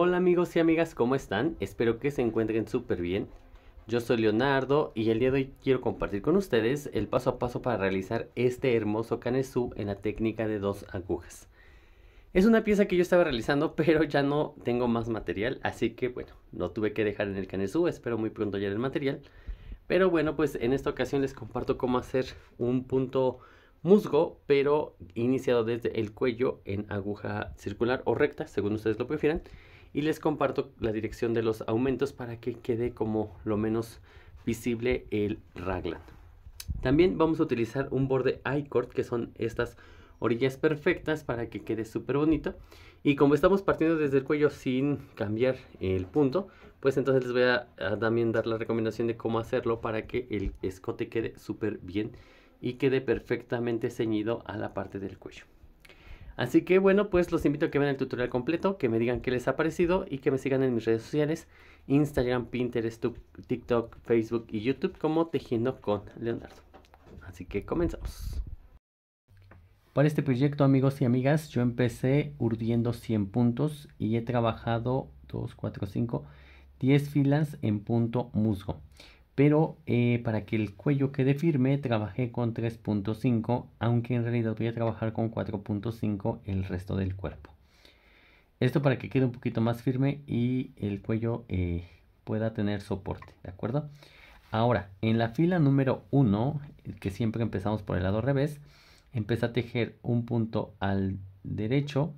Hola amigos y amigas, ¿cómo están? Espero que se encuentren súper bien. Yo soy Leonardo y el día de hoy quiero compartir con ustedes el paso a paso para realizar este hermoso canesú en la técnica de dos agujas. Es una pieza que yo estaba realizando, pero ya no tengo más material, así que bueno, lo tuve que dejar en el canesú, espero muy pronto hallar el material. Pero bueno, pues en esta ocasión les comparto cómo hacer un punto musgo, pero iniciado desde el cuello en aguja circular o recta, según ustedes lo prefieran y les comparto la dirección de los aumentos para que quede como lo menos visible el raglan. También vamos a utilizar un borde I-cord que son estas orillas perfectas para que quede súper bonito. Y como estamos partiendo desde el cuello sin cambiar el punto, pues entonces les voy a, a también dar la recomendación de cómo hacerlo para que el escote quede súper bien y quede perfectamente ceñido a la parte del cuello. Así que bueno, pues los invito a que vean el tutorial completo, que me digan qué les ha parecido y que me sigan en mis redes sociales, Instagram, Pinterest, TikTok, Facebook y YouTube como Tejiendo con Leonardo. Así que comenzamos. Para este proyecto amigos y amigas, yo empecé urdiendo 100 puntos y he trabajado 2, 4, 5, 10 filas en punto musgo pero eh, para que el cuello quede firme trabajé con 3.5 aunque en realidad voy a trabajar con 4.5 el resto del cuerpo. Esto para que quede un poquito más firme y el cuello eh, pueda tener soporte de acuerdo ahora en la fila número 1 que siempre empezamos por el lado revés empecé a tejer un punto al derecho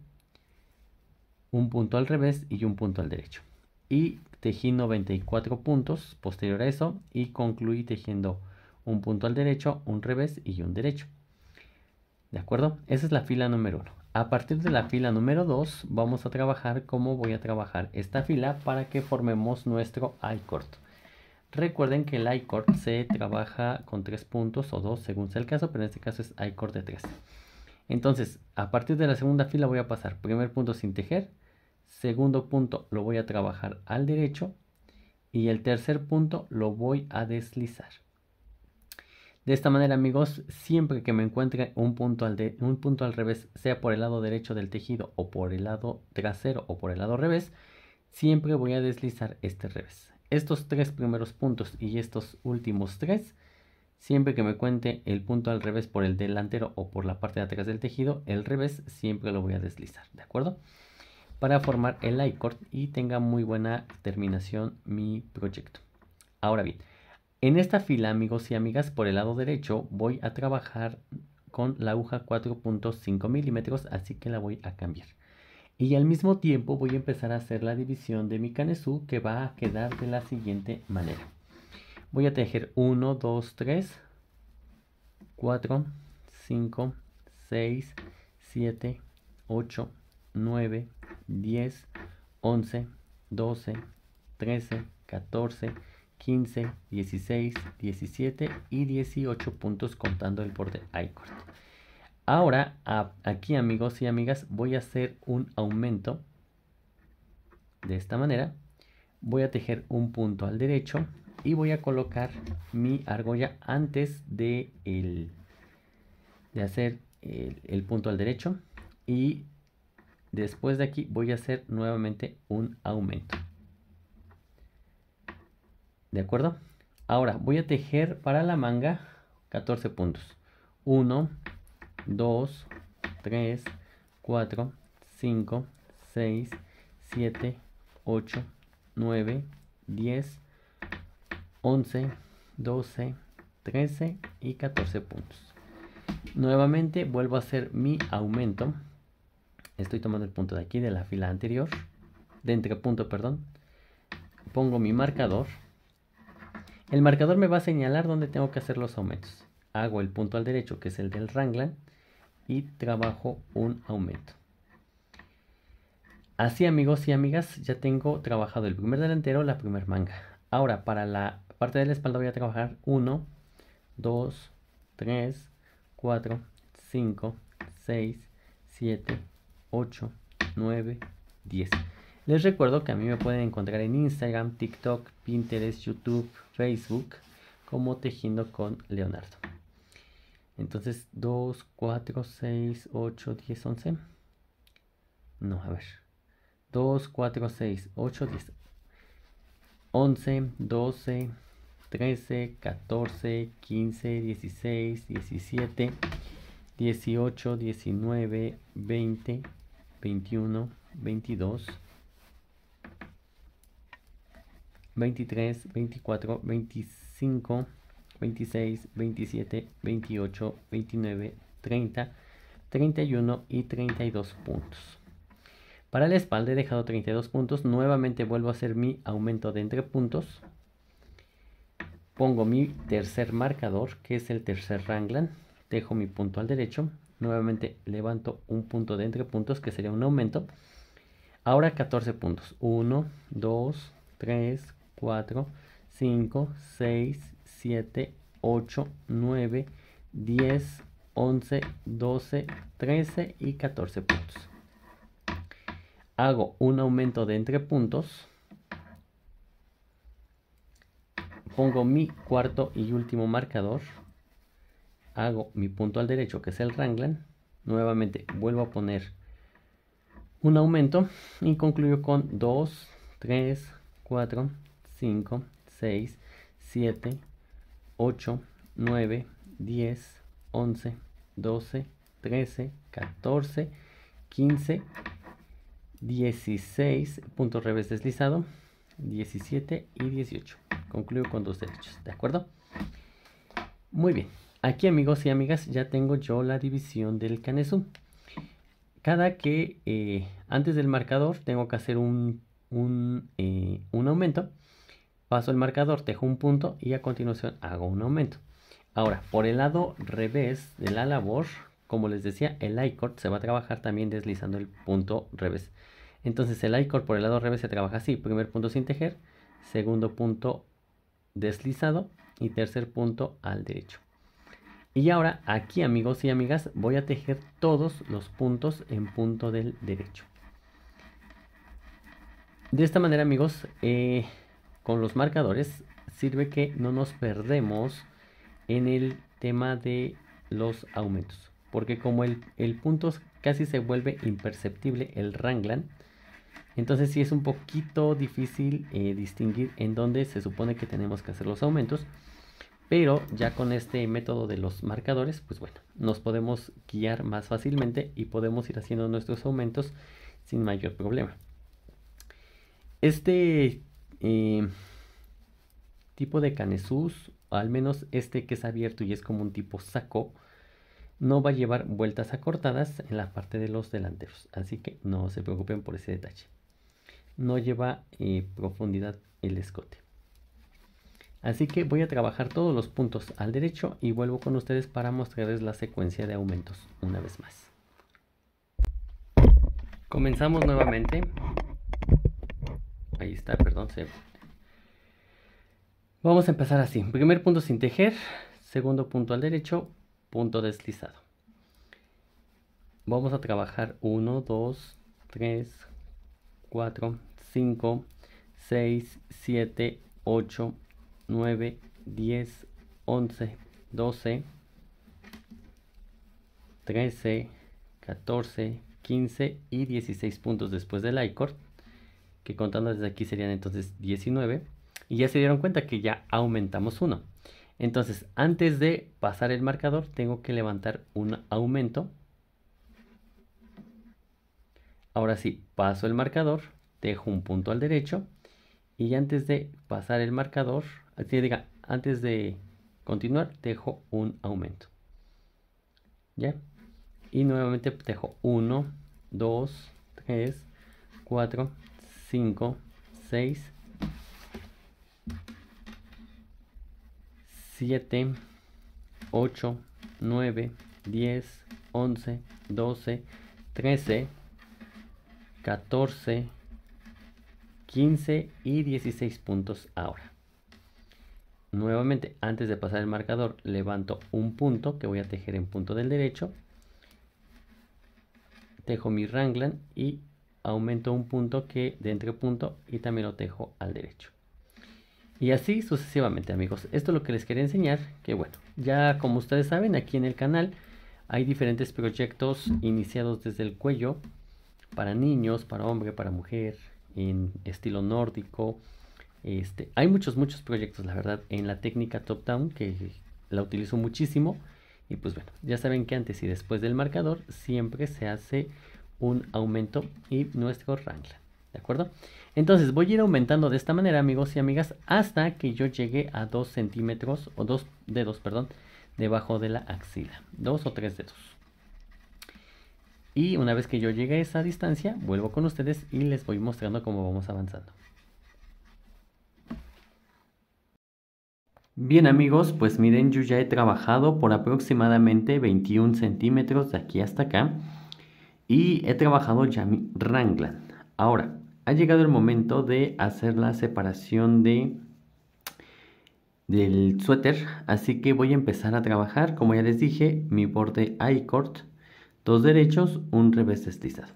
un punto al revés y un punto al derecho y tejí 94 puntos posterior a eso y concluí tejiendo un punto al derecho, un revés y un derecho. ¿De acuerdo? Esa es la fila número 1. A partir de la fila número 2 vamos a trabajar cómo voy a trabajar esta fila para que formemos nuestro I-cord. Recuerden que el I-cord se trabaja con 3 puntos o 2 según sea el caso, pero en este caso es I-cord de 3. Entonces, a partir de la segunda fila voy a pasar primer punto sin tejer, segundo punto lo voy a trabajar al derecho y el tercer punto lo voy a deslizar. De esta manera amigos, siempre que me encuentre un punto, al de, un punto al revés, sea por el lado derecho del tejido o por el lado trasero o por el lado revés, siempre voy a deslizar este revés. Estos tres primeros puntos y estos últimos tres, siempre que me cuente el punto al revés por el delantero o por la parte de atrás del tejido, el revés siempre lo voy a deslizar, ¿de acuerdo? Para formar el I-cord y tenga muy buena terminación mi proyecto. Ahora bien, en esta fila amigos y amigas por el lado derecho voy a trabajar con la aguja 4.5 milímetros así que la voy a cambiar. Y al mismo tiempo voy a empezar a hacer la división de mi canesú que va a quedar de la siguiente manera. Voy a tejer 1, 2, 3, 4, 5, 6, 7, 8, 9, 10, 11, 12, 13, 14, 15, 16, 17 y 18 puntos contando el borde I-cord. Ahora, aquí amigos y amigas, voy a hacer un aumento de esta manera. Voy a tejer un punto al derecho y voy a colocar mi argolla antes de hacer el, el punto al derecho y Después de aquí voy a hacer nuevamente un aumento. ¿De acuerdo? Ahora voy a tejer para la manga 14 puntos. 1, 2, 3, 4, 5, 6, 7, 8, 9, 10, 11, 12, 13 y 14 puntos. Nuevamente vuelvo a hacer mi aumento estoy tomando el punto de aquí de la fila anterior, de entre punto, perdón, pongo mi marcador. El marcador me va a señalar dónde tengo que hacer los aumentos. Hago el punto al derecho, que es el del ranglan, y trabajo un aumento. Así amigos y amigas, ya tengo trabajado el primer delantero, la primer manga. Ahora, para la parte de la espalda voy a trabajar 1, 2, 3, 4, 5, 6, 7, 8, 9, 10. Les recuerdo que a mí me pueden encontrar en Instagram, TikTok, Pinterest, YouTube, Facebook como Tejiendo con Leonardo. Entonces 2, 4, 6, 8, 10, 11. No, a ver. 2, 4, 6, 8, 10, 11, 12, 13, 14, 15, 16, 17, 18, 19, 20, 21, 22, 23, 24, 25, 26, 27, 28, 29, 30, 31 y 32 puntos. Para la espalda he dejado 32 puntos. Nuevamente vuelvo a hacer mi aumento de entre puntos. Pongo mi tercer marcador, que es el tercer ranglan. Dejo mi punto al derecho. Nuevamente levanto un punto de entre puntos, que sería un aumento. Ahora 14 puntos. 1, 2, 3, 4, 5, 6, 7, 8, 9, 10, 11, 12, 13 y 14 puntos. Hago un aumento de entre puntos. Pongo mi cuarto y último marcador. Hago mi punto al derecho que es el Ranglan. Nuevamente vuelvo a poner un aumento y concluyo con 2, 3, 4, 5, 6, 7, 8, 9, 10, 11, 12, 13, 14, 15, 16, punto revés deslizado, 17 y 18. Concluyo con dos derechos, ¿de acuerdo? Muy bien, aquí amigos y amigas ya tengo yo la división del canesú. Cada que eh, antes del marcador tengo que hacer un, un, eh, un aumento paso el marcador, dejo un punto y a continuación hago un aumento. Ahora, por el lado revés de la labor, como les decía, el I-cord se va a trabajar también deslizando el punto revés. Entonces el I-cord por el lado revés se trabaja así. Primer punto sin tejer, segundo punto deslizado y tercer punto al derecho. Y ahora aquí amigos y amigas voy a tejer todos los puntos en punto del derecho. De esta manera amigos, eh, con los marcadores sirve que no nos perdemos en el tema de los aumentos. Porque como el, punto casi se vuelve imperceptible, el ranglan, entonces sí es un poquito difícil eh, distinguir en dónde se supone que tenemos que hacer los aumentos. Pero ya con este método de los marcadores, pues bueno, nos podemos guiar más fácilmente y podemos ir haciendo nuestros aumentos sin mayor problema. Este eh, tipo de canesús, al menos este que es abierto y es como un tipo saco, no va a llevar vueltas acortadas en la parte de los delanteros. Así que no se preocupen por ese detalle. No lleva eh, profundidad el escote. Así que voy a trabajar todos los puntos al derecho y vuelvo con ustedes para mostrarles la secuencia de aumentos una vez más. Comenzamos nuevamente Ahí está, perdón. Vamos a empezar así. Primer punto sin tejer. Segundo punto al derecho. Punto deslizado. Vamos a trabajar 1, 2, 3, 4, 5, 6, 7, 8, 9, 10, 11, 12, 13, 14, 15 y 16 puntos después del I-cord que contando desde aquí serían entonces 19. Y ya se dieron cuenta que ya aumentamos 1. Entonces, antes de pasar el marcador, tengo que levantar un aumento. Ahora sí, paso el marcador, dejo un punto al derecho. Y antes de pasar el marcador, diga, antes de continuar, dejo un aumento. ¿Ya? Y nuevamente dejo 1, 2, 3, 4, 5, 6, 7, 8, 9, 10, 11, 12, 13, 14, 15 y 16 puntos ahora. Nuevamente, antes de pasar el marcador, levanto un punto que voy a tejer en punto del derecho. Tejo mi ranglan y aumento un punto que de entre punto y también lo tejo al derecho. Y así sucesivamente amigos. Esto es lo que les quería enseñar. Que bueno, ya como ustedes saben aquí en el canal hay diferentes proyectos iniciados desde el cuello para niños, para hombre, para mujer, en estilo nórdico. Este, hay muchos, muchos proyectos, la verdad, en la técnica top-down que la utilizo muchísimo. Y pues bueno, ya saben que antes y después del marcador siempre se hace un aumento y nuestro Wrangler. ¿De acuerdo? Entonces voy a ir aumentando de esta manera, amigos y amigas, hasta que yo llegue a 2 centímetros o 2 dedos, perdón, debajo de la axila. 2 o 3 dedos. Y una vez que yo llegue a esa distancia, vuelvo con ustedes y les voy mostrando cómo vamos avanzando. Bien amigos, pues miren, yo ya he trabajado por aproximadamente 21 centímetros de aquí hasta acá. Y he trabajado ya mi Ranglan. Ahora, ha llegado el momento de hacer la separación de del suéter, así que voy a empezar a trabajar, como ya les dije, mi borde I-cord, dos derechos, un revés deslizado.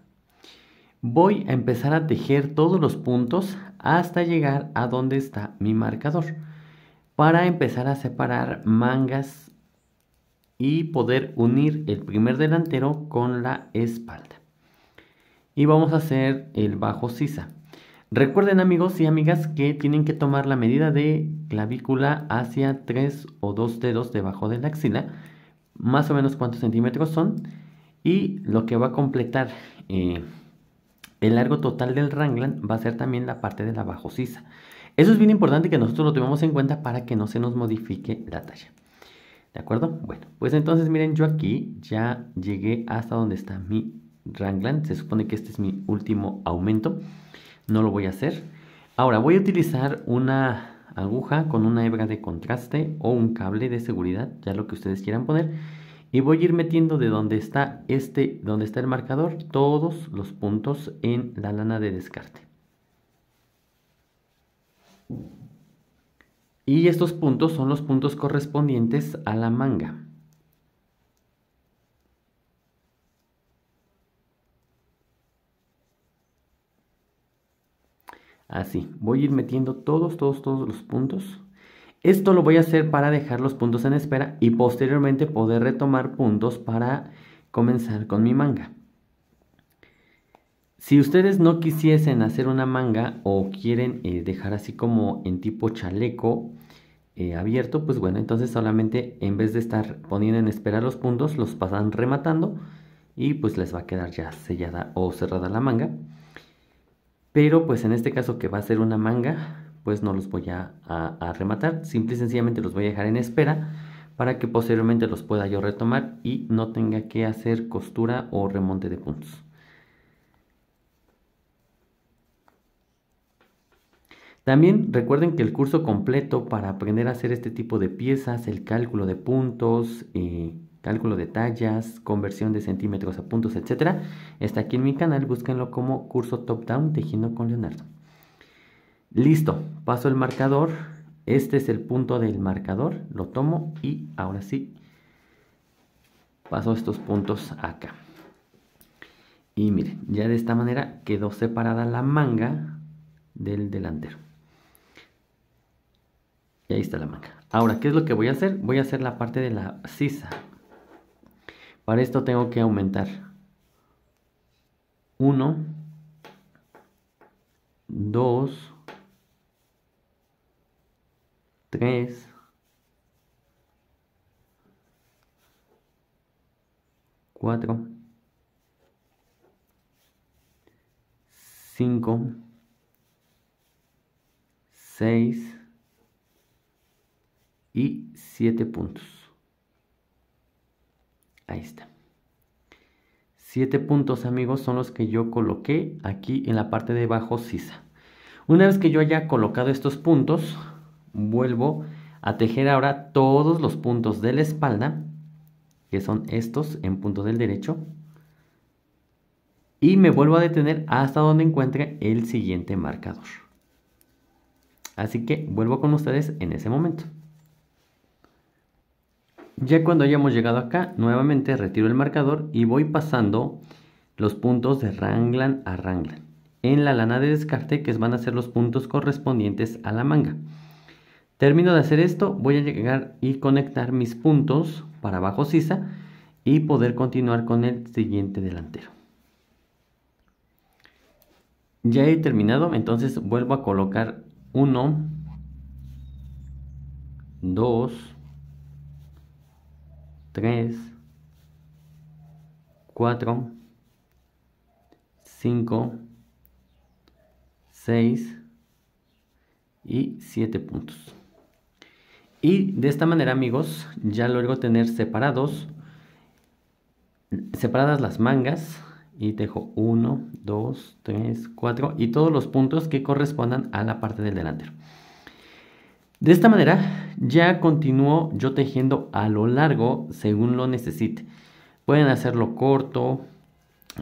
Voy a empezar a tejer todos los puntos hasta llegar a donde está mi marcador, para empezar a separar mangas y poder unir el primer delantero con la espalda y vamos a hacer el bajo sisa. Recuerden amigos y amigas que tienen que tomar la medida de clavícula hacia 3 o 2 dedos debajo de la axila, más o menos cuántos centímetros son, y lo que va a completar eh, el largo total del ranglan va a ser también la parte de la bajo sisa. Eso es bien importante que nosotros lo tomemos en cuenta para que no se nos modifique la talla. ¿De acuerdo? Bueno, pues entonces miren, yo aquí ya llegué hasta donde está mi Ranglan. Se supone que este es mi último aumento. No lo voy a hacer. Ahora voy a utilizar una aguja con una hebra de contraste o un cable de seguridad, ya lo que ustedes quieran poner. Y voy a ir metiendo de donde está este, donde está el marcador, todos los puntos en la lana de descarte. Y estos puntos son los puntos correspondientes a la manga. Así, voy a ir metiendo todos, todos, todos los puntos. Esto lo voy a hacer para dejar los puntos en espera y posteriormente poder retomar puntos para comenzar con mi manga. Si ustedes no quisiesen hacer una manga o quieren eh, dejar así como en tipo chaleco eh, abierto, pues bueno, entonces solamente en vez de estar poniendo en espera los puntos, los pasan rematando y pues les va a quedar ya sellada o cerrada la manga. Pero pues en este caso que va a ser una manga, pues no los voy a, rematar. Simple y sencillamente los voy a dejar en espera para que posteriormente los pueda yo retomar y no tenga que hacer costura o remonte de puntos. También recuerden que el curso completo para aprender a hacer este tipo de piezas, el cálculo de puntos, eh, cálculo de tallas, conversión de centímetros a puntos, etc. Está aquí en mi canal, búsquenlo como curso top down tejiendo con Leonardo. Listo, paso el marcador. Este es el punto del marcador, lo tomo y ahora sí paso estos puntos acá. Y miren, ya de esta manera quedó separada la manga del delantero. Y ahí está la manga. Ahora, ¿qué es lo que voy a hacer? Voy a hacer la parte de la sisa. Para esto tengo que aumentar 1, 2, 3, 4, 5, 6 y 7 puntos. Ahí está. Siete puntos, amigos, son los que yo coloqué aquí en la parte de abajo sisa. Una vez que yo haya colocado estos puntos, vuelvo a tejer ahora todos los puntos de la espalda, que son estos en punto del derecho, y me vuelvo a detener hasta donde encuentre el siguiente marcador. Así que vuelvo con ustedes en ese momento. Ya cuando hayamos llegado acá, nuevamente retiro el marcador y voy pasando los puntos de ranglan a ranglan en la lana de descarte que van a ser los puntos correspondientes a la manga. Termino de hacer esto, voy a llegar y conectar mis puntos para abajo sisa y poder continuar con el siguiente delantero. Ya he terminado, entonces vuelvo a colocar 1, 2, 3, 4, 5, 6 y 7 puntos. Y de esta manera, amigos, ya luego tener separados, separadas las mangas. Y dejo 1, 2, 3, 4 y todos los puntos que correspondan a la parte del delantero. De esta manera ya continúo yo tejiendo a lo largo según lo necesite. Pueden hacerlo corto,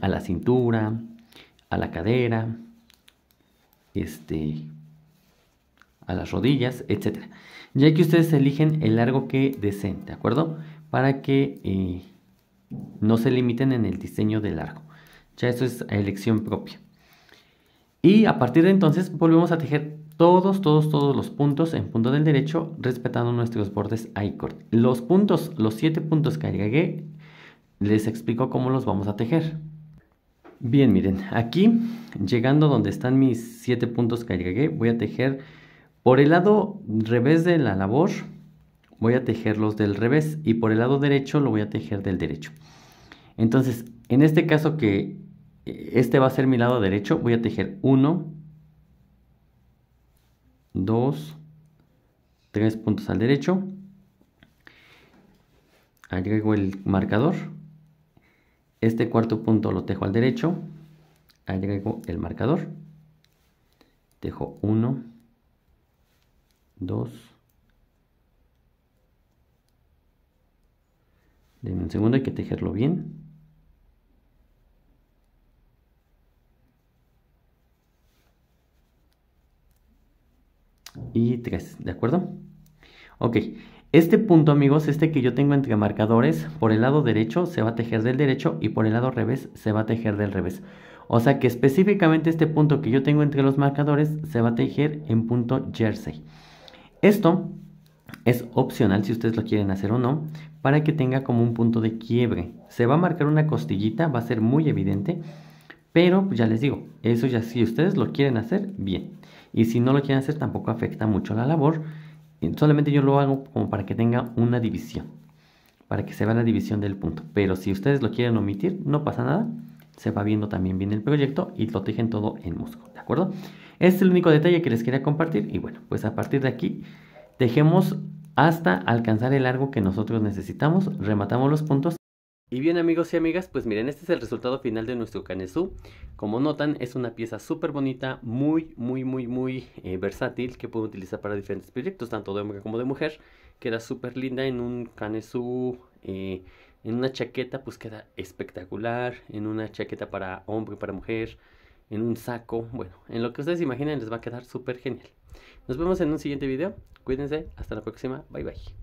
a la cintura, a la cadera, este, a las rodillas, etc. Ya que ustedes eligen el largo que deseen, ¿de acuerdo? Para que eh, no se limiten en el diseño del largo. Ya eso es elección propia. Y a partir de entonces volvemos a tejer todos, todos, todos los puntos en punto del derecho, respetando nuestros bordes I-cord. Los puntos, los siete puntos que agregué, les explico cómo los vamos a tejer. Bien, miren, aquí, llegando donde están mis siete puntos que agregué, voy a tejer por el lado revés de la labor, voy a tejerlos del revés y por el lado derecho lo voy a tejer del derecho. Entonces, en este caso que eh, este va a ser mi lado derecho, voy a tejer 1, 2, 3 puntos al derecho, agrego el marcador, este cuarto punto lo tejo al derecho, agrego el marcador, tejo 1, 2, denme un segundo, hay que tejerlo bien, y 3, ¿de acuerdo? Ok, este punto amigos, este que yo tengo entre marcadores, por el lado derecho se va a tejer del derecho y por el lado revés se va a tejer del revés. O sea que específicamente este punto que yo tengo entre los marcadores se va a tejer en punto jersey. Esto es opcional si ustedes lo quieren hacer o no, para que tenga como un punto de quiebre. Se va a marcar una costillita, va a ser muy evidente, pero ya les digo, eso ya si ustedes lo quieren hacer, bien. Y si no lo quieren hacer, tampoco afecta mucho la labor. Solamente yo lo hago como para que tenga una división. Para que se vea la división del punto. Pero si ustedes lo quieren omitir, no pasa nada. Se va viendo también bien el proyecto y lo tejen todo en musgo. ¿De acuerdo? Este es el único detalle que les quería compartir. Y bueno, pues a partir de aquí, tejemos hasta alcanzar el largo que nosotros necesitamos. Rematamos los puntos. Y bien amigos y amigas, pues miren, este es el resultado final de nuestro canesú. Como notan, es una pieza súper bonita, muy, muy, muy, muy eh, versátil que puedo utilizar para diferentes proyectos, tanto de hombre como de mujer. Queda súper linda en un canesú, eh, en una chaqueta, pues queda espectacular. En una chaqueta para hombre, para mujer, en un saco. Bueno, en lo que ustedes imaginen les va a quedar súper genial. Nos vemos en un siguiente video. Cuídense, hasta la próxima. Bye bye.